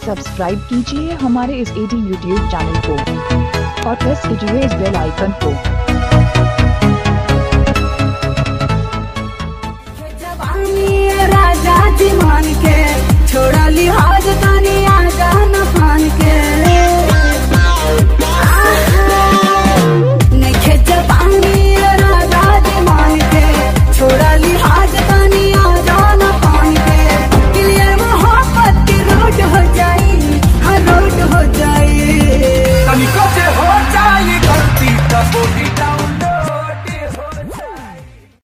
Subscribe कीजिए हमारे इस एडी यूट्यूब चैनल को और प्रेस कीजिए इस बेल आइकन को। राजा जी मान के छोड़ा लिहाज तानी। go down.